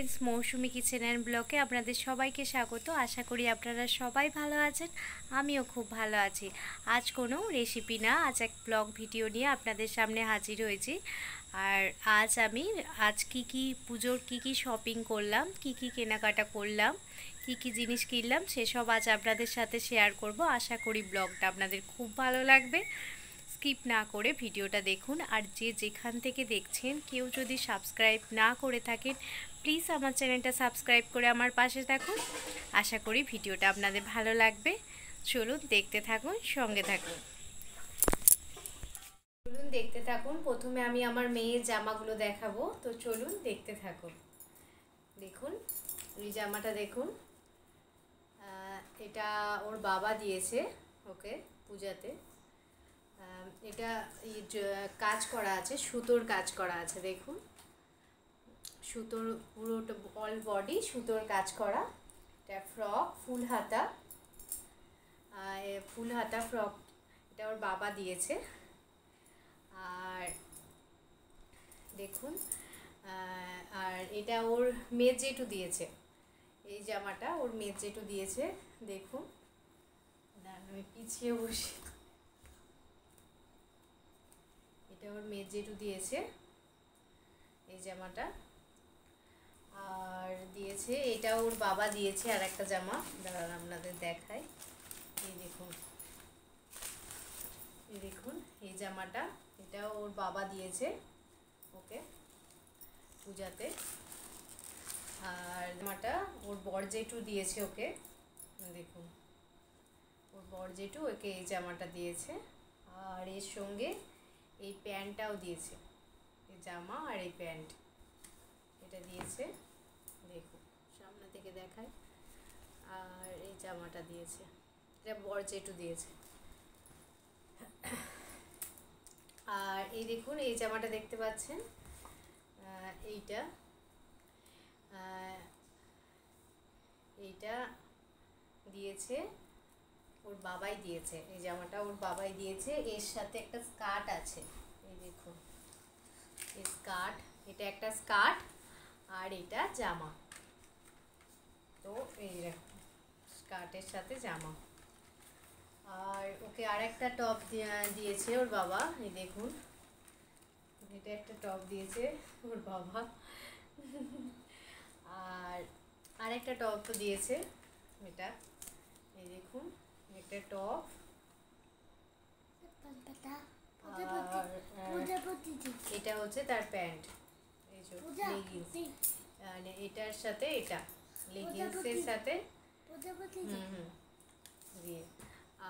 Friends Mousumi kitchen and ব্লকে আপনাদের সবাইকে স্বাগত। আশা করি আপনারা সবাই ভালো আছেন, আমিও খুব ভালো আছি। আজ কোনো রেসিপি না, আজ এক ব্লগ ভিডিও নিয়ে আপনাদের সামনে হাজির হয়েছি। আর আজ আমি, আজ কি কি পুজোর কি কি শপিং করলাম, কি কি কেনাকাটা করলাম, কি কি জিনিস কিনলাম, সেসব আজ আপনাদের সাথে শেয়ার করব। আশা করি ব্লগটা আপনাদের খুব ভালো লাগবে। স্কিপ না করে ভিডিওটা দেখুন। আর যে যেখান থেকে দেখছেন, কেউ যদি সাবস্ক্রাইব না করে থাকেন প্লিজ আমার চ্যানেলটা সাবস্ক্রাইব করে আমার পাশে থাকুন। আশা করি ভিডিওটা আপনাদের ভালো লাগবে। চলুন দেখতে থাকুন, সঙ্গে থাকুন। চলুন দেখতে থাকুন, প্রথমে আমি আমার মেয়ের জামাগুলো দেখাবো। তো চলুন দেখতে থাকুন। দেখুন, এই জামাটা দেখুন। এটা ওর বাবা দিয়েছে ওকে পূজাতে। এটা কাজ করা আছে, সুতোর কাজ করা আছে, দেখুন। সুতোর পুরোটা অল বডি সুতোর কাজ করা। এটা ফ্রক ফুল হাতা। ফুল হাতা ফ্রক এটা ওর বাবা দিয়েছে। আর দেখুন আর এটা ওর মেয়ে জেঠু দিয়েছে। এই জামাটা ওর মেয়ে জেঠু দিয়েছে, দেখুন। আমি পিছিয়ে বসি। এটা ওর মেয়ে জেঠু দিয়েছে, এই জামাটা। আর দিয়েছে, এটা ওর বাবা দিয়েছে আর একটা জামা। দাঁড়ান, আপনাদের দেখাই। এই দেখুন। এই দেখুন, এই জামাটা। এটা ওর বাবা দিয়েছে, ওকে, পূজাতে। আর জামাটা ওর বর জেঠু দিয়েছে, ওকে। দেখুন, ওর বর জেঠু ওকে এই জামাটা দিয়েছে। আর এর সঙ্গে এই প্যান্টটাও দিয়েছে। এই জামা আর এই প্যান্ট। এটা দিয়েছে দেখুন সামনে থেকে দেখায় আর এই জামাটা দিয়েছে। এটা বর জেঠু দিয়েছে। আর এই দেখুন, এই জামাটা দেখতে পাচ্ছেন? এইটা। এইটা দিয়েছে ওর বাবাই দিয়েছে। এই জামাটা ওর বাবাই দিয়েছে। এর সাথে একটা স্কার্ট আছে। এই দেখুন। এই স্কার্ট, এটা একটা স্কার্ট আর এটা জামা। তো এই স্কার্টের সাথে জামা। আর ওকে আর একটা টপ দিয়েছে ওর বাবা। এই দেখুন, এটা একটা টপ দিয়েছে ওর বাবা। আর আর একটা টপ দিয়েছে এটা। এই দেখুন একটা টপ এটা হচ্ছে তার প্যান্ট। এই যে লেগিংস মানে এটার সাথে এটা। লেগিংসের সাথে। দিয়ে।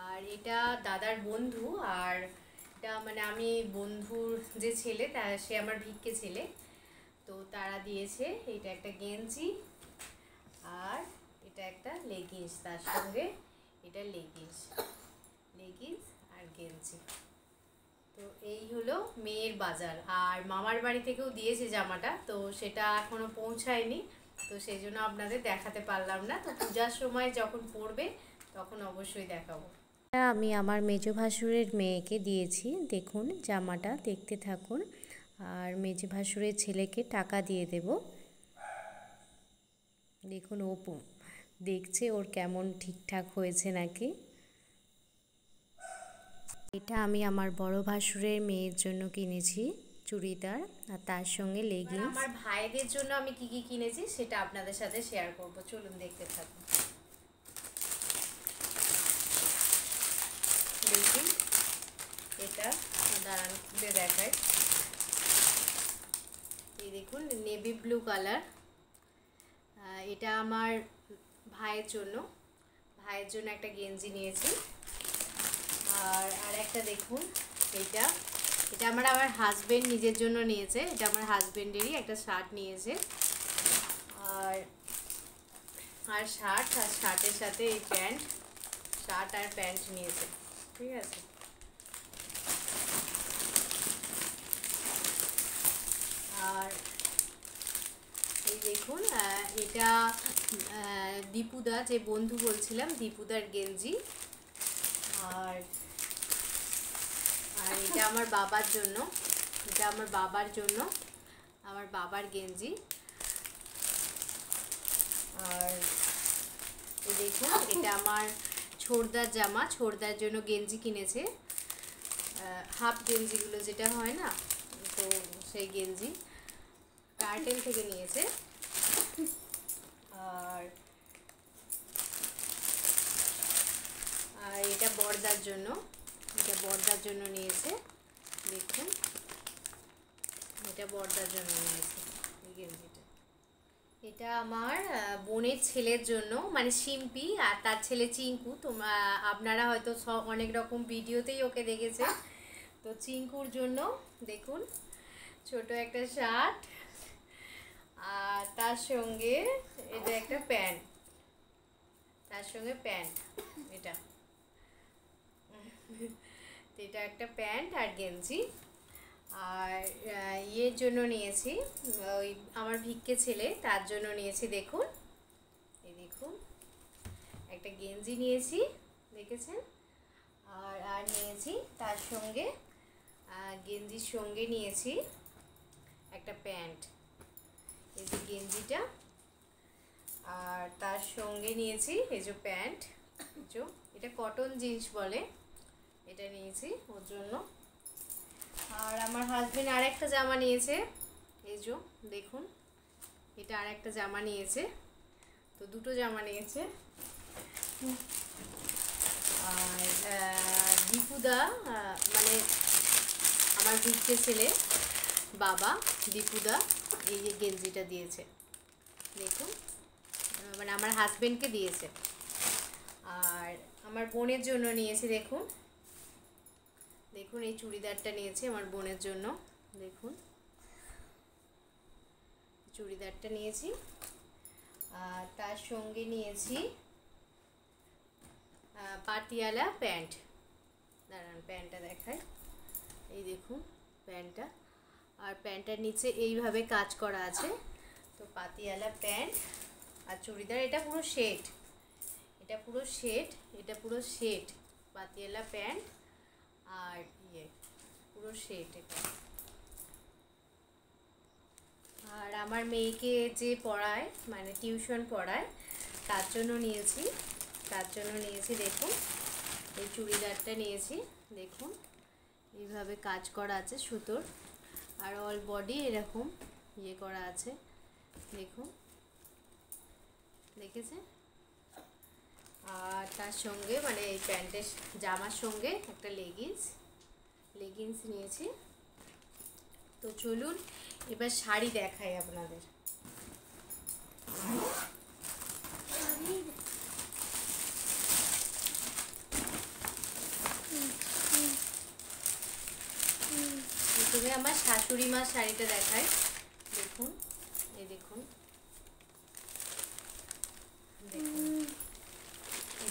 আর এটা দাদার বন্ধু। আর এটা মানে আমি বন্ধুর যে ছেলে তা সে আমার ভিক্ষে ছেলে। তো তারা দিয়েছে এটা একটা গেঞ্জি। আর এটা একটা লেগিংস তার সঙ্গে। এটা লেগিংস লেগিংস আর গেঞ্জি। তো এই হলো মেয়ের বাজার। আর মামার বাড়ি থেকেও দিয়েছে জামাটা, তো সেটা এখনও পৌঁছায়নি। তো সেই জন্য আপনাদের দেখাতে পারলাম না। তো পূজার সময় যখন পড়বে, তখন অবশ্যই দেখাবো। আমি আমার মেজো ভাসুরের মেয়েকে দিয়েছি। দেখুন, জামাটা দেখতে থাকুন। আর মেজো ভাসুরের ছেলেকে টাকা দিয়ে দেব। দেখুন ও দেখছে ওর কেমন ঠিকঠাক হয়েছে নাকি? এটা আমি আমার বড় ভাসুরের মেয়ের জন্য কিনেছি চুড়িদার আর তার সঙ্গে লেগিংস আমার ভাইদের জন্য আমি কি কি কিনেছি সেটা আপনাদের সাথে শেয়ার করব। চলুন দেখতে থাকুন। দেখুন এটা দাঁড়ান খুলে দেখায়। এই দেখুন নেভি ব্লু কালার এটা আমার ভাইয়ের জন্য। ভাইয়ের জন্য একটা গেঞ্জি নিয়েছি। আর আর একটা দেখুন, এটা। এটা আমার আমার হাজব্যান্ড নিজের জন্য নিয়েছে। এটা আমার হাজব্যান্ডেরই একটা শার্ট নিয়েছে। আর আর শার্ট আর শার্টের সাথে এই প্যান্ট শার্ট আর প্যান্ট নিয়েছে। ঠিক আছে? আর দেখুন এটা দীপুদা, যে বন্ধু বলছিলাম, দীপুদার গেঞ্জি। আর আর এটা আমার বাবার জন্য, এটা আমার বাবার জন্য, আমার বাবার গেঞ্জি। আর দেখুন, এটা আমার ছোড়দার জামা ছোড়দার জন্য গেঞ্জি কিনেছে। হাফ গেঞ্জিগুলো যেটা হয় না, তো সেই গেঞ্জি। কার্টেল থেকে নিয়েছে আর আর এটা বর্দার জন্য, এটা বর্দার জন্য নিয়েছে, দেখুন। এটা বর্দার জন্য নিয়েছে, এই গেঞ্জিটা। এটা আমার বোনের ছেলের জন্য মানে শিম্পি আর তার ছেলে চিঙ্কু। তোমরা, আপনারা হয়তো সব অনেক রকম ভিডিওতেই ওকে দেখেছে। তো চিঙ্কুর জন্য, দেখুন, ছোট একটা শার্ট আর তার সঙ্গে এটা একটা প্যান্ট। তার সঙ্গে প্যান্ট, এটা। এটা একটা প্যান্ট আর গেঞ্জি। আর ইয়ের জন্য নিয়েছি, ওই আমার ভিক্ষে ছেলে, তার জন্য নিয়েছি, দেখুন। এই দেখুন, একটা গেঞ্জি নিয়েছি, দেখেছেন? আর আর নিয়েছি তার সঙ্গে গেঞ্জির সঙ্গে নিয়েছি একটা প্যান্ট। এই যে গেঞ্জিটা, আর তার সঙ্গে নিয়েছি এই যে প্যান্ট। এটা কটন জিন্স বলে। এটা নিয়েছি ওর জন্য। আর আমার হাজবেন্ড আর একটা জামা নিয়েছে। এই যে, দেখুন, এটা আর একটা জামা নিয়েছে। তো দুটো জামা নিয়েছে। আর দীপুদা মানে আমার ভিক্ষে ছেলে, বাবা, দীপুদা, এই যে গেঞ্জিটা দিয়েছে। দেখুন মানে আমার হাজবেন্ডকে দিয়েছে। আর আমার বোনের জন্য নিয়েছি, দেখুন। দেখুন এই চুড়িদারটা নিয়েছি আমার বোনের জন্য। দেখুন। চুড়িদারটা নিয়েছি। আর তার সঙ্গে নিয়েছি আহ, পাটিয়ালা প্যান্ট। দাঁড়ান প্যান্টটা দেখায় এই দেখুন প্যান্টটা। আর প্যান্টটার নিচে এইভাবে কাজ করা আছে। তো পাতিয়ালা প্যান্ট আর চুড়িদার এটা পুরো সেট এটা পুরো সেট এটা পুরো সেট পাতিয়ালা প্যান্ট। আর ইয়ে পুরো সেট এটা। আর আমার মেয়েকে যে পড়ায় মানে টিউশন পড়ায়, তার জন্য নিয়েছি। তার জন্য নিয়েছি, দেখুন, এই চুড়িদারটা নিয়েছি, দেখুন, এইভাবে কাজ করা আছে সুতোর। আর অল বডি এরকম ইয়ে করা আছে, দেখুন। দেখেছে আর তার সঙ্গে মানে এই প্যান্টের জামার সঙ্গে একটা লেগিংস লেগিংস নিয়েছি। তো চলুন, এবার শাড়ি দেখাই আপনাদের। প্রথমে আমার শাশুড়ি মার শাড়িটা দেখায় দেখুন, এই দেখুন। দেখুন।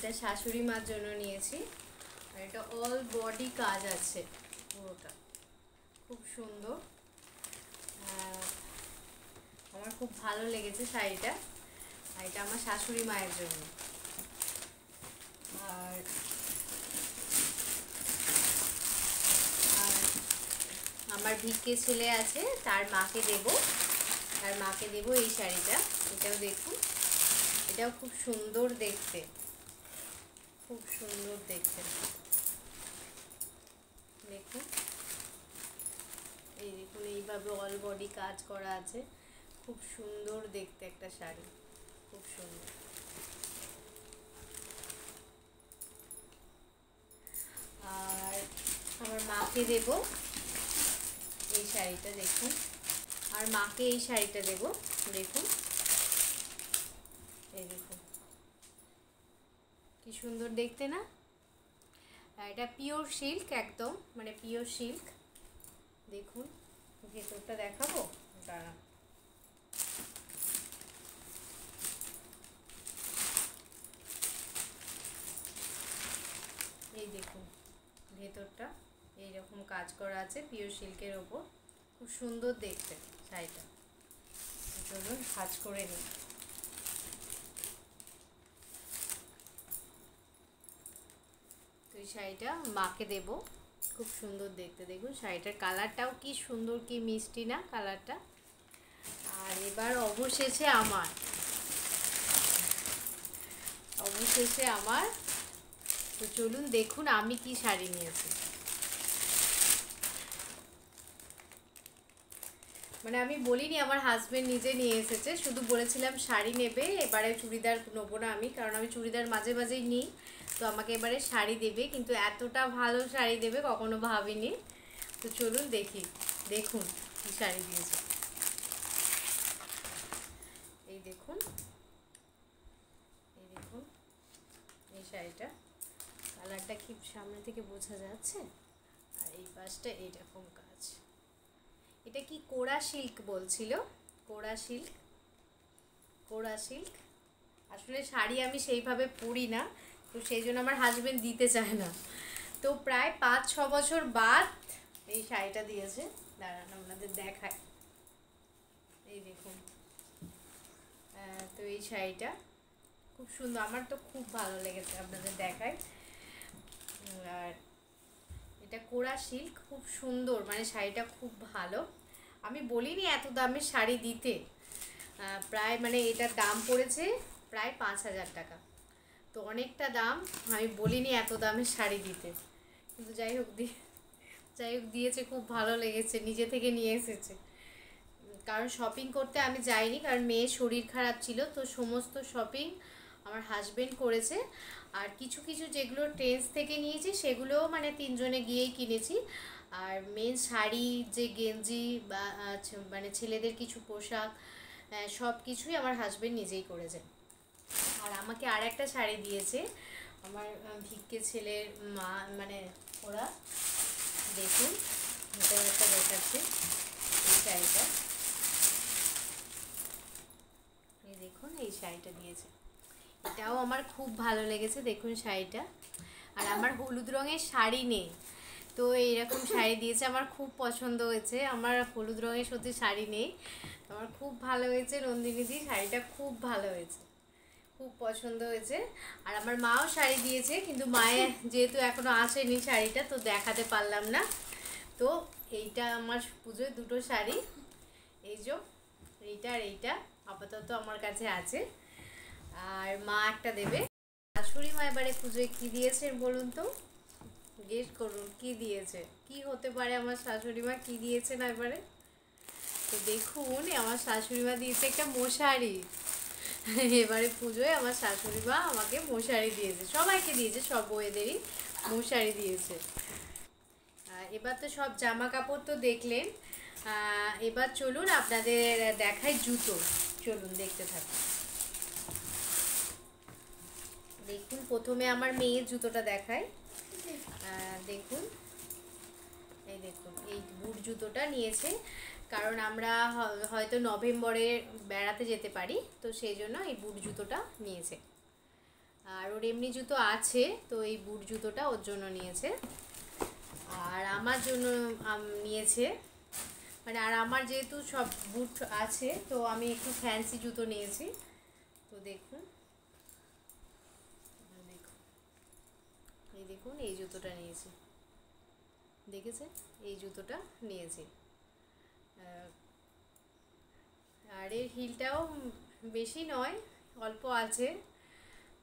এটা শাশুড়ি মার জন্য নিয়েছি। আর এটা অল বডি কাজ আছে পুরোটা। খুব সুন্দর। আমার খুব ভালো লেগেছে শাড়িটা। আর এটা আমার শাশুড়ি মায়ের জন্য। আর আমার ভিক্ষে ছেলে আছে, তার মাকে দেব। তার মাকে দেব এই শাড়িটা। এটাও দেখুন। এটাও খুব সুন্দর দেখতে। খুব সুন্দর দেখতে দেখুন। এই দেখুন, এইভাবে অল বডি কাজ করা আছে। খুব সুন্দর দেখতে একটা শাড়ি। খুব সুন্দর। আর আমার মাকে দেব। এই শাড়িটা দেখুন। আর মাকে এই শাড়িটা দেব। দেখুন এই দেখুন কি সুন্দর দেখতে না? এটা পিওর সিল্ক একদম মানে পিওর সিল্ক দেখুন, ভেতরটা দেখাবো? দাঁড়া এই দেখুন, ভেতরটা, এইরকম কাজ করা আছে পিওর সিল্কের ওপর। খুব সুন্দর দেখতে, শাড়িটা। চলুন কাজ করে নিই তো এই শাড়িটা মাকে দেব। খুব সুন্দর দেখতে, দেখুন শাড়িটার কালারটাও কি সুন্দর, কি মিষ্টি না কালারটা। আর এবার অবশেষে আমার অবশেষে আমার, তো চলুন দেখুন আমি কি শাড়ি নিয়েছি। মানে আমি বলিনি আমার হাজবেন্ড নিজে নিয়ে এসেছে, শুধু বলেছিলাম শাড়ি নেবে, এবারে চুড়িদার নেব না আমি, কারণ আমি চুড়িদার মাঝে মাঝেই নিই। তো আমাকে এবারে শাড়ি দেবে, কিন্তু এতটা ভালো শাড়ি দেবে কখনো ভাবিনি। তো চলুন দেখি, দেখুন কি শাড়ি দিয়েছে। এই দেখুন এই দেখুন, এই শাড়িটা। কালারটা কি সামনে থেকে বোঝা যাচ্ছে? আর এই পাশটা এইরকম কাজ। এটা কি কোড়া সিল্ক বলছিল? কোড়া সিল্ক? কোড়া সিল্ক? আসলে শাড়ি আমি সেইভাবে পরি না। তো সেই জন্য আমার হাজবেন্ড দিতে চায় না। তো প্রায় পাঁচ ছ বছর বাদ এই শাড়িটা দিয়েছে। দাঁড়ান, আপনাদের দেখায় এই দেখুন। তো এই শাড়িটা খুব সুন্দর। আমার তো খুব ভালো লেগেছে আপনাদের দেখায় আর এটা কোড়া সিল্ক, খুব সুন্দর। মানে শাড়িটা খুব ভালো। আমি বলিনি এত দামে শাড়ি দিতে। প্রায় মানে এটার দাম পড়েছে প্রায় পাঁচ হাজার টাকা। তো অনেকটা দাম, আমি বলিনি এত দামের শাড়ি দিতে। কিন্তু যাই হোক দিয়ে যাই হোক দিয়েছে, খুব ভালো লেগেছে, নিজে থেকে নিয়ে এসেছে। কারণ শপিং করতে আমি যাইনি, কারণ মেয়ের শরীর খারাপ ছিল, তো সমস্ত শপিং আমার হাজবেন্ড করেছে। আর কিছু কিছু যেগুলো ট্রেন্স থেকে নিয়েছি, সেগুলোও মানে তিনজনে গিয়েই কিনেছি। আর মেন শাড়ি, যে গেঞ্জি বা মানে ছেলেদের কিছু পোশাক সব কিছুই আমার হাজবেন্ড নিজেই করেছে আর আমাকে আর একটা শাড়ি দিয়েছে। আমার ভিক্ষে ছেলের মা মানে ওরা, দেখুন এটা একটা দেখাচ্ছে এই শাড়িটা। এই দেখুন, এই শাড়িটা দিয়েছে। এটাও আমার খুব ভালো লেগেছে, দেখুন শাড়িটা। আর আমার হলুদ রঙের শাড়ি নেই। তো এইরকম শাড়ি দিয়েছে, আমার খুব পছন্দ হয়েছে। আমার হলুদ রঙের সত্যি শাড়ি নেই। আমার খুব ভালো হয়েছে নন্দিনীদি শাড়িটা খুব ভালো হয়েছে। খুব পছন্দ হয়েছে। আর আমার মাও শাড়ি দিয়েছে কিন্তু মায়ের যেহেতু এখনও আসেনি শাড়িটা তো দেখাতে পারলাম না। তো এইটা আমার পুজোয় দুটো শাড়ি। এই যে এইটা আর এইটা আপাতত আমার কাছে আছে। আর মা একটা দেবে। শাশুড়ি মা এবারে পুজোয় কী দিয়েছেন বলুন তো? গেস করুন কি দিয়েছে? কি হতে পারে আমার শাশুড়ি মা? কী দিয়েছেন এবারে? তো দেখুন আমার শাশুড়ি মা দিয়েছে একটা মশারি। এবারে পুজোয় আমার শাশুড়ি মা আমাকে মশারি দিয়েছে। সবাইকে দিয়েছে, সব বইয়েদেরই মশারি দিয়েছে। এবার তো সব জামা কাপড় তো দেখলেন। এবার চলুন আপনাদের দেখায় জুতো। চলুন, দেখতে থাকুন। দেখুন, প্রথমে আমার মেয়ের জুতোটা দেখায় দেখুন। এই দেখুন এই বুট জুতোটা নিয়েছে। কারণ আমরা হয়তো নভেম্বরে বেড়াতে যেতে পারি, তো সেই জন্য এই বুট জুতোটা নিয়েছে। আর ওর এমনি জুতো আছে, তো এই বুট জুতোটা ওর জন্য নিয়েছে। আর আমার জন্য নিয়েছে। মানে আর আমার যেহেতু সব বুট আছে, তো আমি একটু ফ্যান্সি জুতো নিয়েছি। তো দেখুন। দেখুন। এই দেখুন, এই জুতোটা নিয়েছি। দেখেছে, এই জুতোটা নিয়েছি। আর এর হিলটাও বেশি নয়, অল্প আছে।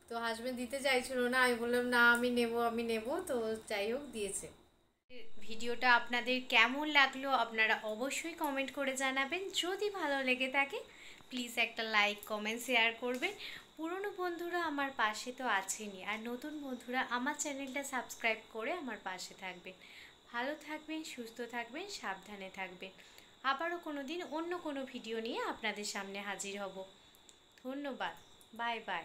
তো হাজব্যান্ড দিতে চাইছিল না, আমি বললাম, না, আমি নেব আমি নেব। তো যাই হোক, দিয়েছে। ভিডিওটা আপনাদের কেমন লাগল, আপনারা অবশ্যই কমেন্ট করে জানাবেন। যদি ভালো লেগে থাকে প্লিজ একটা লাইক কমেন্ট শেয়ার করবেন। পুরনো বন্ধুরা আমার পাশে তো আছেনই, আর নতুন বন্ধুরা আমার চ্যানেলটা সাবস্ক্রাইব করে আমার পাশে থাকবেন। ভালো থাকবেন, সুস্থ থাকবেন, সাবধানে থাকবেন। আবারও কোনো দিন অন্য কোনো ভিডিও নিয়ে আপনাদের সামনে হাজির হব। ধন্যবাদ। Bye bye.